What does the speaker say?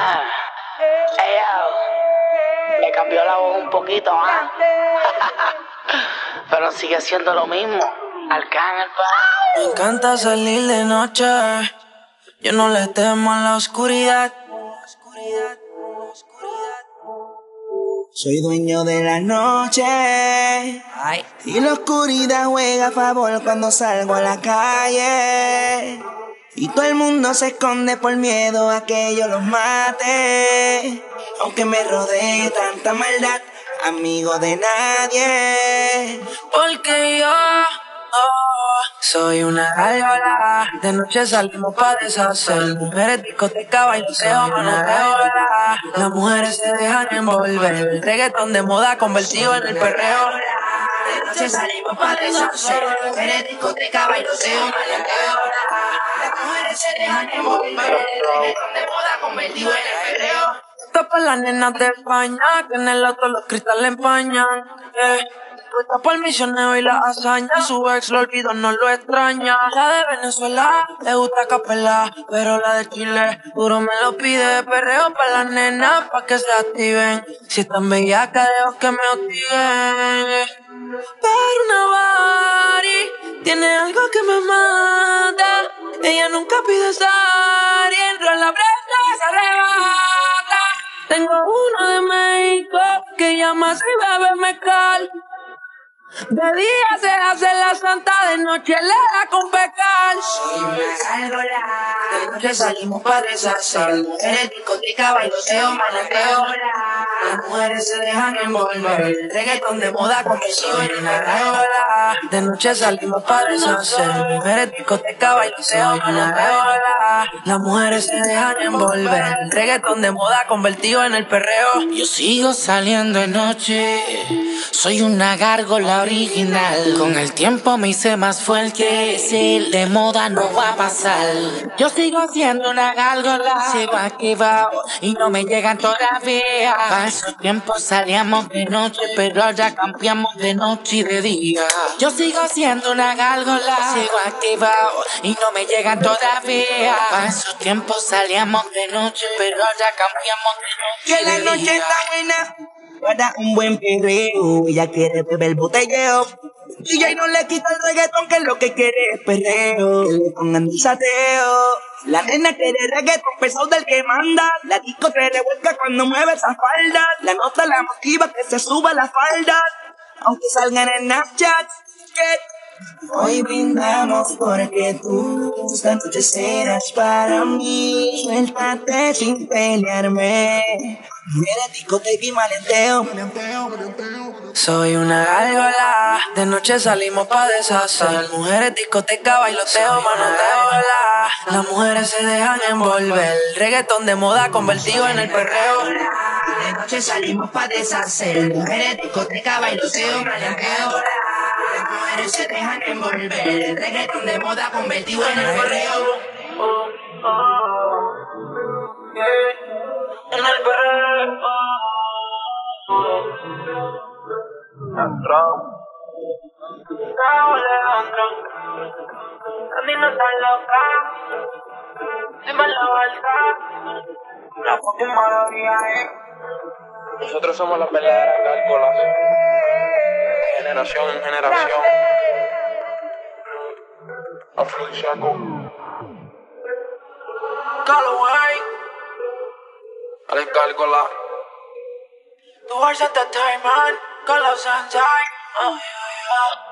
Ah, ella me cambió la voz un poquito, ¿ah? Pero sigue siendo lo mismo. Arcángel, Me encanta salir de noche. Yo no le temo a la oscuridad. Soy dueño de la noche. Y la oscuridad juega a favor cuando salgo a la calle. Y todo el mundo se esconde por miedo a que yo los mate. Aunque me rodee tanta maldad, amigo de nadie. Porque yo oh, soy una gárgola. De noche salimos para deshacer. Mujeres, discoteca, bailoteo, manoteo. Las mujeres se dejan envolver. Reggaetón de moda convertido en el perreo. Noche salimos para deshacer. Mujeres, discoteca, bailoteo, manoteo. Las mujeres se dejan envolver. Reggaetón de moda convertido en el perreo. Para las nenas de España, que en el auto los cristales empañan. Eh. Puesta por el misionero y la hazaña, su ex lo olvidó, no lo extraña. La de Venezuela le gusta capela, pero la de Chile duro me lo pide. Perreo para las nenas, pa' que se activen. Si están bellacas, dejo que me hostiguen. Pero una body tiene algo que me mata. Ella nunca pide estar y entra en la prenda se arrebata. Tengo uno de México que llama si bebe mezcal. De día se hace la santa, de noche le da con pecar. Gárgola. De salimos para deshacer. Mujeres, discoteca, bailoteo, manoteo. Las mujeres se dejan envolver. Reggaetón de moda convertido en una gárgola. De noche salimos para deshacer. Mujeres, discoteca, bailoteo, manoteo. Las mujeres se dejan envolver. Reggaetón de moda convertido en el perreo. Yo sigo saliendo de noche. Soy una gárgola original. Con el tiempo me hice más fuerte. Si de moda no va a pasar. Yo sigo siendo una gárgola. Que va y no me llegan todavía. A esos tiempos salíamos de noche, pero ahora cambiamos de noche y de día. Yo sigo siendo una gárgola. Sigo activado y no me llegan todavía. A esos tiempos salíamos de noche, pero ahora cambiamos de noche. Que la noche está buena para un buen perreo. Ella quiere beber botelleo. Y ya no le quita el reggaetón, que lo que quiere es perreo. Que le pongan sateo. La nena quiere reggaetón pesado del que manda. La disco te revuelca cuando mueve esa falda. La nota la motiva que se suba la falda. Aunque salgan en Snapchat. Que Hoy brindamos porque tú esta noche serás para mí. Suéltate sin pelearme. Mira, discoteca y malenteo. Soy una gárgola, de noche salimos pa' deshacer. Mujeres, discoteca, bailoteo, manoteo, la. Las mujeres se dejan envolver. Reggaetón de moda convertido en el perreo. De noche salimos para deshacer. Mujeres, discoteca, bailoteo, manoteo. Mujeres se dejan envolver. Reggaetón de moda convertido en el perreo. En el. Raúl Alejandro, a mí no está loca, la verdad, la fucking maravilla es. Nosotros somos las verdaderas gárgolas. Generación en generación. Afrodisíaco. Callaway, Alex Gárgola. tu Entertainment, con los Sunshine, oh yeah, yeah.